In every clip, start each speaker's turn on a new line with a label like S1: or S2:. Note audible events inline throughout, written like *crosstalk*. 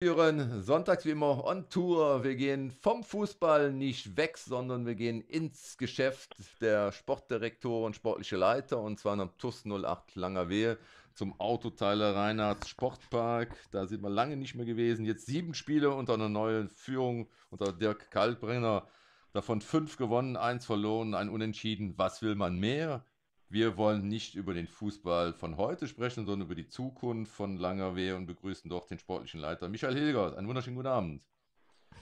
S1: führen sonntags wie immer on Tour. Wir gehen vom Fußball nicht weg, sondern wir gehen ins Geschäft der Sportdirektor und sportliche Leiter und zwar am TUS 08 Langerwehe zum Autoteiler Reinhardt Sportpark. Da sind wir lange nicht mehr gewesen. Jetzt sieben Spiele unter einer neuen Führung unter Dirk Kaltbrenner. Davon fünf gewonnen, eins verloren, ein Unentschieden. Was will man mehr? Wir wollen nicht über den Fußball von heute sprechen, sondern über die Zukunft von Langerwehe und begrüßen dort den sportlichen Leiter Michael Hilgers. Einen wunderschönen guten Abend.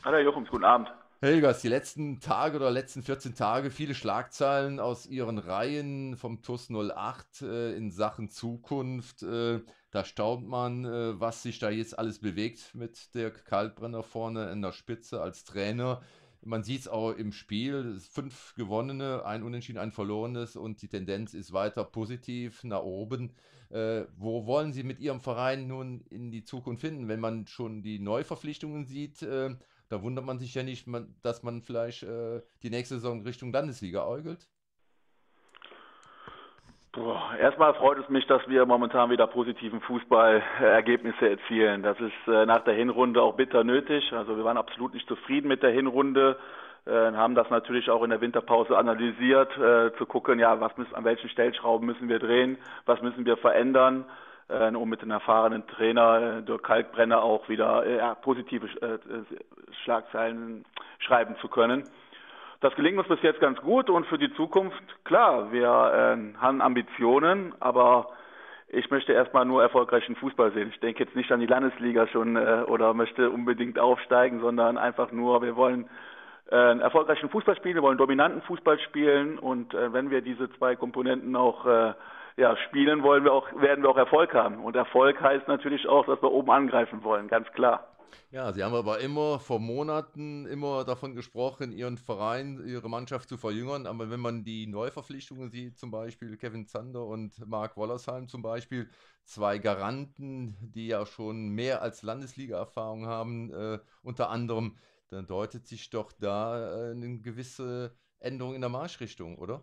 S2: Hallo Jochums, guten Abend.
S1: Helgers, die letzten Tage oder letzten 14 Tage viele Schlagzeilen aus Ihren Reihen vom TUS 08 äh, in Sachen Zukunft. Äh, da staunt man, äh, was sich da jetzt alles bewegt mit der Kaltbrenner vorne in der Spitze als Trainer. Man sieht es auch im Spiel, fünf gewonnene, ein Unentschieden, ein verlorenes und die Tendenz ist weiter positiv nach oben. Äh, wo wollen Sie mit Ihrem Verein nun in die Zukunft finden, wenn man schon die Neuverpflichtungen sieht? Äh, da wundert man sich ja nicht, man, dass man vielleicht äh, die nächste Saison Richtung Landesliga äugelt.
S2: Erstmal freut es mich, dass wir momentan wieder positiven Fußballergebnisse erzielen. Das ist äh, nach der Hinrunde auch bitter nötig. Also wir waren absolut nicht zufrieden mit der Hinrunde, äh, haben das natürlich auch in der Winterpause analysiert, äh, zu gucken, ja, was müssen, an welchen Stellschrauben müssen wir drehen, was müssen wir verändern, um mit dem erfahrenen Trainer Dirk Kalkbrenner auch wieder ja, positive Schlagzeilen schreiben zu können. Das gelingt uns bis jetzt ganz gut und für die Zukunft, klar, wir äh, haben Ambitionen, aber ich möchte erstmal nur erfolgreichen Fußball sehen. Ich denke jetzt nicht an die Landesliga schon äh, oder möchte unbedingt aufsteigen, sondern einfach nur, wir wollen äh, erfolgreichen Fußball spielen, wir wollen dominanten Fußball spielen und äh, wenn wir diese zwei Komponenten auch äh, ja, spielen wollen wir auch, werden wir auch Erfolg haben. Und Erfolg heißt natürlich auch, dass wir oben angreifen wollen, ganz klar.
S1: Ja, Sie haben aber immer vor Monaten immer davon gesprochen, Ihren Verein, Ihre Mannschaft zu verjüngern. Aber wenn man die Neuverpflichtungen sieht, zum Beispiel Kevin Zander und Marc Wollersheim zum Beispiel, zwei Garanten, die ja schon mehr als Landesliga-Erfahrung haben, äh, unter anderem, dann deutet sich doch da äh, eine gewisse Änderung in der Marschrichtung, oder?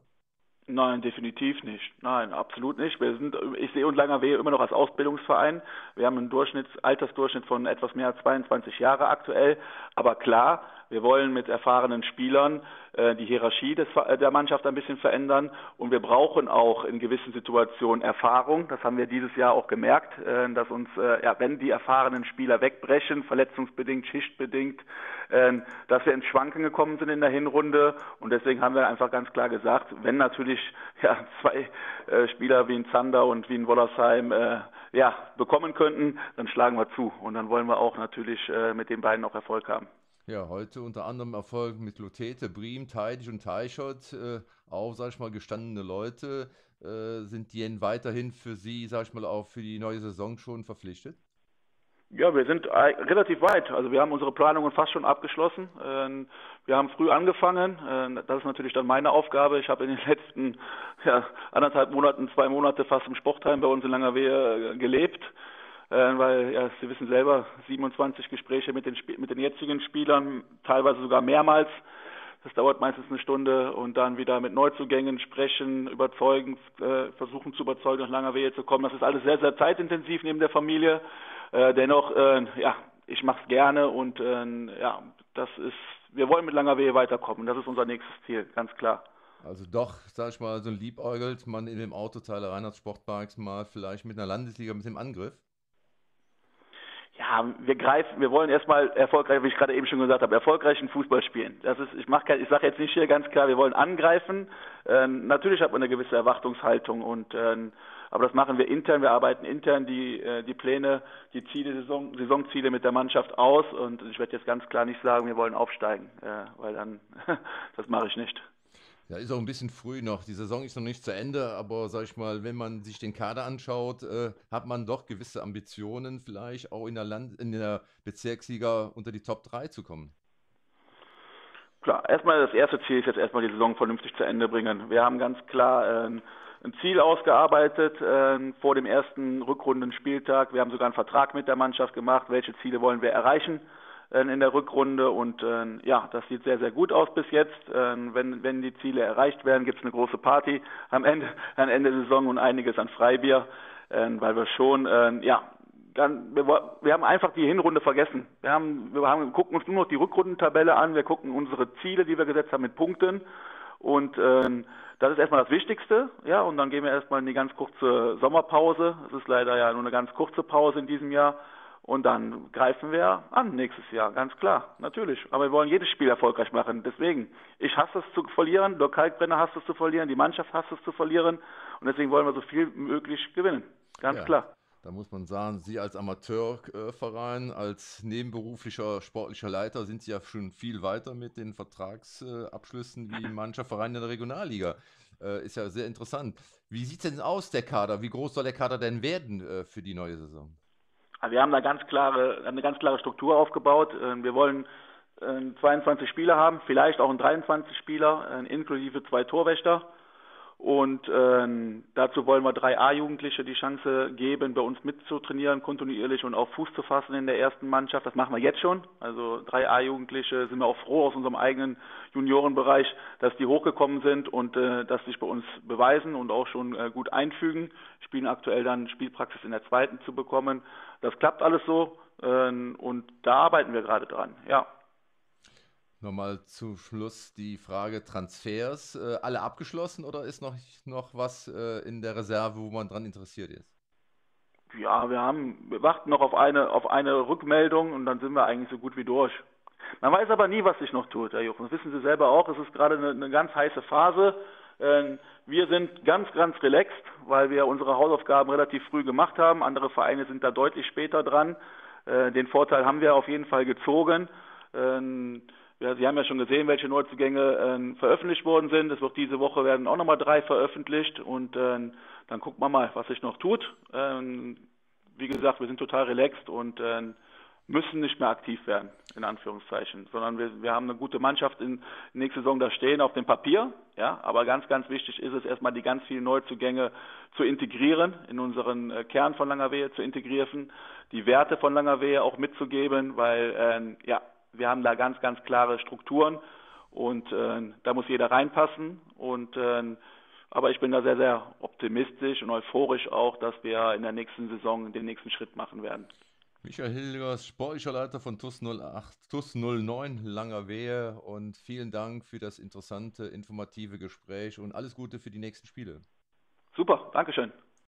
S2: Nein, definitiv nicht. Nein, absolut nicht. Wir sind, ich sehe uns Langer Wehe immer noch als Ausbildungsverein. Wir haben einen Durchschnitts, Altersdurchschnitt von etwas mehr als 22 Jahre aktuell. Aber klar, wir wollen mit erfahrenen Spielern äh, die Hierarchie des, der Mannschaft ein bisschen verändern und wir brauchen auch in gewissen Situationen Erfahrung. Das haben wir dieses Jahr auch gemerkt, äh, dass uns, äh, ja, wenn die erfahrenen Spieler wegbrechen, verletzungsbedingt, schichtbedingt, äh, dass wir ins Schwanken gekommen sind in der Hinrunde und deswegen haben wir einfach ganz klar gesagt, wenn natürlich *laughs* ja, zwei äh, Spieler wie ein Zander und wie ein Wollersheim äh, ja, bekommen könnten, dann schlagen wir zu und dann wollen wir auch natürlich äh, mit den beiden auch Erfolg haben.
S1: Ja, heute unter anderem Erfolg mit Lotete, Briem, Teidig und Teichert, äh, auch, sag ich mal, gestandene Leute. Äh, sind die denn weiterhin für Sie, sag ich mal, auch für die neue Saison schon verpflichtet?
S2: Ja, wir sind relativ weit. Also wir haben unsere Planungen fast schon abgeschlossen. Ähm, wir haben früh angefangen. Ähm, das ist natürlich dann meine Aufgabe. Ich habe in den letzten ja, anderthalb Monaten, zwei Monate fast im Sportheim bei uns in Langerwehe äh, gelebt äh, weil ja, Sie wissen selber, 27 Gespräche mit den, mit den jetzigen Spielern, teilweise sogar mehrmals. Das dauert meistens eine Stunde und dann wieder mit Neuzugängen sprechen, überzeugen, äh, versuchen zu überzeugen, nach langer Wehe zu kommen. Das ist alles sehr, sehr zeitintensiv neben der Familie. Äh, dennoch, äh, ja, ich mache es gerne und äh, ja, das ist, wir wollen mit langer Wehe weiterkommen. Das ist unser nächstes Ziel, ganz klar.
S1: Also doch, sag ich mal, so ein liebäugelt man in dem Autoteil Reinhardt Sportparks mal vielleicht mit einer Landesliga mit dem Angriff?
S2: Ja, wir greifen, wir wollen erstmal erfolgreich, wie ich gerade eben schon gesagt habe, erfolgreichen Fußball spielen. Das ist, ich mache, ich sage jetzt nicht hier ganz klar, wir wollen angreifen. Äh, natürlich hat man eine gewisse Erwartungshaltung und äh, aber das machen wir intern. Wir arbeiten intern die äh, die Pläne, die Ziele, Saison, Saisonziele mit der Mannschaft aus und ich werde jetzt ganz klar nicht sagen, wir wollen aufsteigen, äh, weil dann *laughs* das mache ich nicht.
S1: Ja, ist auch ein bisschen früh noch. Die Saison ist noch nicht zu Ende, aber sag ich mal, wenn man sich den Kader anschaut, äh, hat man doch gewisse Ambitionen, vielleicht auch in der, Land in der Bezirksliga unter die Top 3 zu kommen.
S2: Klar, erstmal das erste Ziel ist jetzt erstmal die Saison vernünftig zu Ende bringen. Wir haben ganz klar äh, ein Ziel ausgearbeitet äh, vor dem ersten Rückrundenspieltag. Wir haben sogar einen Vertrag mit der Mannschaft gemacht, welche Ziele wollen wir erreichen. Äh, in der Rückrunde und äh, ja, das sieht sehr, sehr gut aus bis jetzt. Äh, wenn, wenn die Ziele erreicht werden, gibt es eine große Party am Ende, *laughs* am Ende der Saison und einiges an Freibier, äh, weil wir schon, ja, wir, wir, haben einfach die Hinrunde vergessen. Wir haben, wir haben, gucken uns nur noch die Rückrundentabelle an, wir gucken unsere Ziele, die wir gesetzt haben mit Punkten und äh, das ist erstmal das Wichtigste, ja, und dann gehen wir erstmal in die ganz kurze Sommerpause. Es ist leider ja nur eine ganz kurze Pause in diesem Jahr. Und dann greifen wir an nächstes Jahr, ganz klar, natürlich. Aber wir wollen jedes Spiel erfolgreich machen. Deswegen, ich hasse es zu verlieren, der Kalkbrenner hasst es zu verlieren, die Mannschaft hasst es zu verlieren. Und deswegen wollen wir so viel möglich gewinnen, ganz ja. klar.
S1: Da muss man sagen, Sie als Amateurverein, als nebenberuflicher sportlicher Leiter sind Sie ja schon viel weiter mit den Vertragsabschlüssen wie mancher Verein in der Regionalliga. Äh, ist ja sehr interessant. Wie sieht es denn aus, der Kader? Wie groß soll der Kader denn werden äh, für die neue Saison?
S2: Wir haben da ganz klare, eine ganz klare Struktur aufgebaut. Äh, wir wollen 22 Spieler haben, vielleicht auch einen 23 Spieler, inklusive zwei Torwächter. Und äh, dazu wollen wir drei A-Jugendliche die Chance geben, bei uns mitzutrainieren, kontinuierlich und auch Fuß zu fassen in der ersten Mannschaft. Das machen wir jetzt schon. Also drei A-Jugendliche sind wir auch froh aus unserem eigenen Juniorenbereich, dass die hochgekommen sind und äh, dass sich bei uns beweisen und auch schon äh, gut einfügen. Spielen aktuell dann Spielpraxis in der zweiten zu bekommen. Das klappt alles so äh, und da arbeiten wir gerade dran. Ja.
S1: Nochmal zum Schluss die Frage Transfers. Äh, alle abgeschlossen oder ist noch, noch was äh, in der Reserve, wo man dran interessiert ist?
S2: Ja, wir haben, wir warten noch auf eine, auf eine Rückmeldung und dann sind wir eigentlich so gut wie durch. Man weiß aber nie, was sich noch tut, Herr Jochen. Das wissen Sie selber auch. Es ist gerade eine, eine ganz heiße Phase. Ähm, wir sind ganz, ganz relaxed, weil wir unsere Hausaufgaben relativ früh gemacht haben. Andere Vereine sind da deutlich später dran. Äh, den Vorteil haben wir auf jeden Fall gezogen. Ähm, ja, Sie haben ja schon gesehen, welche Neuzugänge äh, veröffentlicht worden sind. Es wird diese Woche werden auch nochmal drei veröffentlicht und äh, dann gucken wir mal, was sich noch tut. Ähm, wie gesagt, wir sind total relaxed und äh, müssen nicht mehr aktiv werden, in Anführungszeichen, sondern wir, wir haben eine gute Mannschaft in nächste Saison da stehen auf dem Papier, ja, aber ganz, ganz wichtig ist es erstmal die ganz vielen Neuzugänge zu integrieren, in unseren äh, Kern von Langerwehe zu integrieren, die Werte von Langerwehe auch mitzugeben, weil, äh, ja, wir haben da ganz, ganz klare Strukturen und äh, da muss jeder reinpassen. Und äh, aber ich bin da sehr, sehr optimistisch und euphorisch auch, dass wir in der nächsten Saison den nächsten Schritt machen werden.
S1: Michael Hilgers, sportlicher Leiter von TUS 08, TUS 09 Langer Wehe und vielen Dank für das interessante, informative Gespräch und alles Gute für die nächsten Spiele.
S2: Super, Dankeschön.